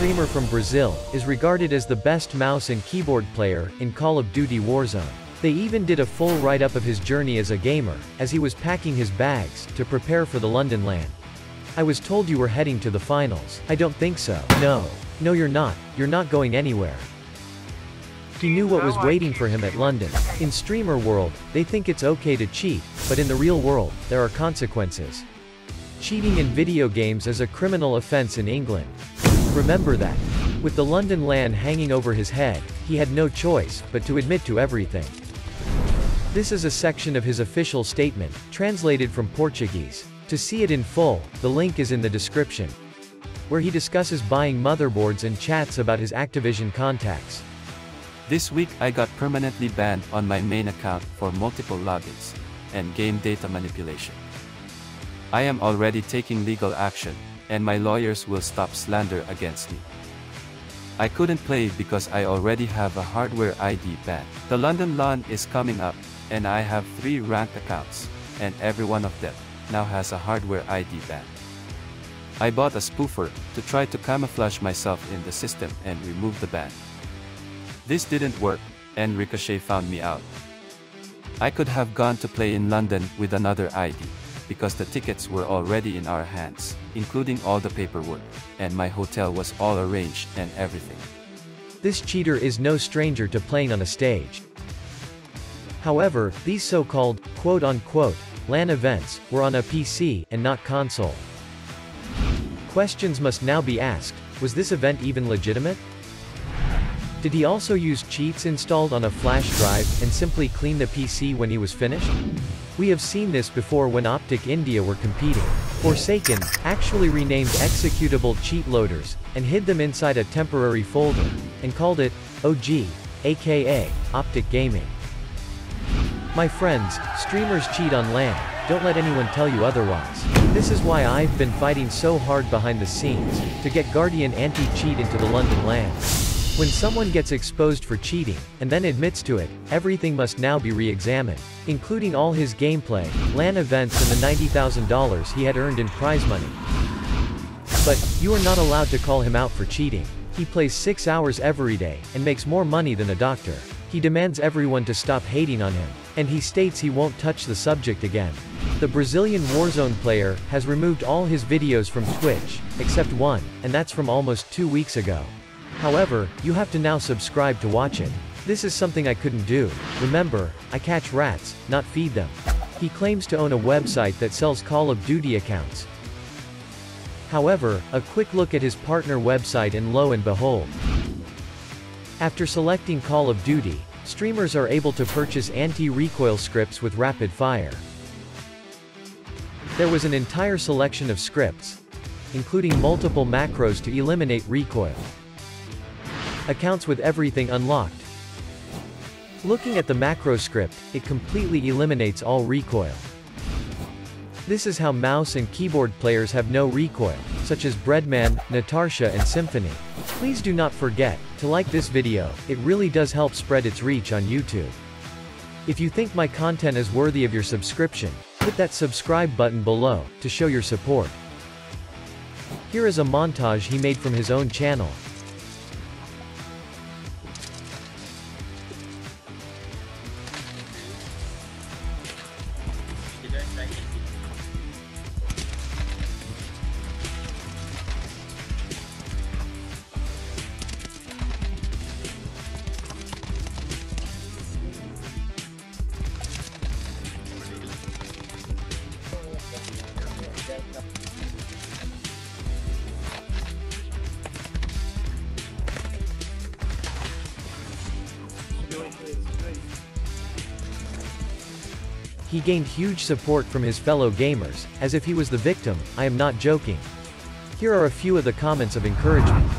streamer from Brazil, is regarded as the best mouse and keyboard player in Call of Duty Warzone. They even did a full write-up of his journey as a gamer, as he was packing his bags, to prepare for the London LAN. I was told you were heading to the finals. I don't think so. No. No you're not. You're not going anywhere. He knew what was waiting for him at London. In streamer world, they think it's okay to cheat, but in the real world, there are consequences. Cheating in video games is a criminal offense in England. Remember that. With the London LAN hanging over his head, he had no choice, but to admit to everything. This is a section of his official statement, translated from Portuguese. To see it in full, the link is in the description. Where he discusses buying motherboards and chats about his Activision contacts. This week I got permanently banned on my main account for multiple logins and game data manipulation. I am already taking legal action, and my lawyers will stop slander against me. I couldn't play because I already have a hardware ID ban. The London LAN is coming up, and I have three ranked accounts, and every one of them now has a hardware ID ban. I bought a spoofer to try to camouflage myself in the system and remove the ban. This didn't work, and Ricochet found me out. I could have gone to play in London with another ID, because the tickets were already in our hands, including all the paperwork, and my hotel was all arranged and everything. This cheater is no stranger to playing on a stage. However, these so-called, quote-unquote, LAN events, were on a PC, and not console. Questions must now be asked, was this event even legitimate? Did he also use cheats installed on a flash drive, and simply clean the PC when he was finished? We have seen this before when Optic India were competing. Forsaken, actually renamed executable cheat loaders, and hid them inside a temporary folder, and called it, OG, aka, Optic Gaming. My friends, streamers cheat on LAN, don't let anyone tell you otherwise. This is why I've been fighting so hard behind the scenes, to get Guardian anti-cheat into the London LAN. When someone gets exposed for cheating, and then admits to it, everything must now be re-examined, including all his gameplay, LAN events and the $90,000 he had earned in prize money. But, you are not allowed to call him out for cheating. He plays 6 hours every day, and makes more money than a doctor. He demands everyone to stop hating on him, and he states he won't touch the subject again. The Brazilian Warzone player has removed all his videos from Twitch, except one, and that's from almost two weeks ago. However, you have to now subscribe to watch it. This is something I couldn't do. Remember, I catch rats, not feed them. He claims to own a website that sells Call of Duty accounts. However, a quick look at his partner website and lo and behold, after selecting Call of Duty, streamers are able to purchase anti-recoil scripts with rapid fire. There was an entire selection of scripts, including multiple macros to eliminate recoil. Accounts with everything unlocked. Looking at the macro script, it completely eliminates all recoil. This is how mouse and keyboard players have no recoil, such as Breadman, Natasha and Symfuhny. Please do not forget, to like this video, it really does help spread its reach on YouTube. If you think my content is worthy of your subscription, hit that subscribe button below, to show your support. Here is a montage he made from his own channel, He gained huge support from his fellow gamers, as if he was the victim, I am not joking. Here are a few of the comments of encouragement.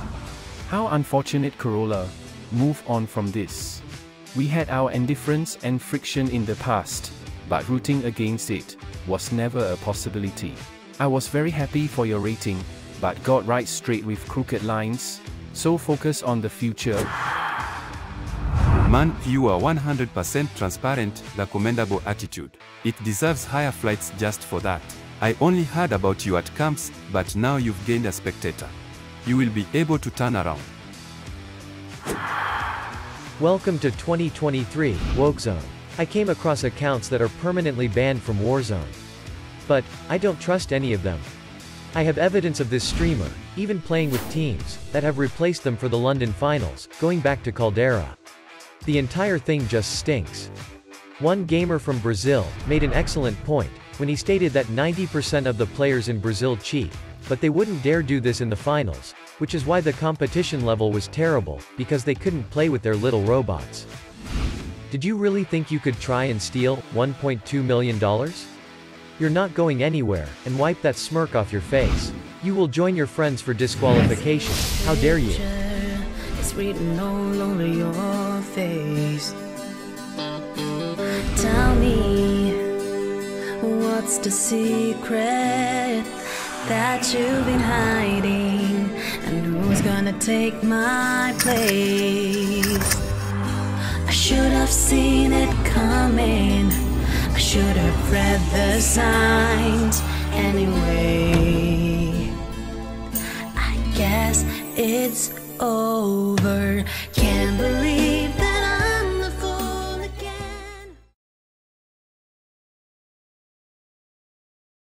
How unfortunate Corolho. Move on from this. We had our indifference and friction in the past, but rooting against it was never a possibility. I was very happy for your rating, but got right straight with crooked lines, so focus on the future. Man, you are 100% transparent, the commendable attitude. It deserves higher flights just for that. I only heard about you at camps, but now you've gained a spectator. you will be able to turn around. Welcome to 2023, Woke Zone. I came across accounts that are permanently banned from Warzone. But, I don't trust any of them. I have evidence of this streamer, even playing with teams, that have replaced them for the London finals, going back to Caldera. The entire thing just stinks. One gamer from Brazil, made an excellent point, when he stated that 90% of the players in Brazil cheat, but they wouldn't dare do this in the finals, which is why the competition level was terrible, because they couldn't play with their little robots. Did you really think you could try and steal $1.2 million? You're not going anywhere, and wipe that smirk off your face. You will join your friends for disqualification. How dare you? It's written all over your face. Tell me, what's the secret that you've been hiding? And who's gonna take my place? I should have seen it coming. I should have read the signs anyway. I guess it's over. Can't believe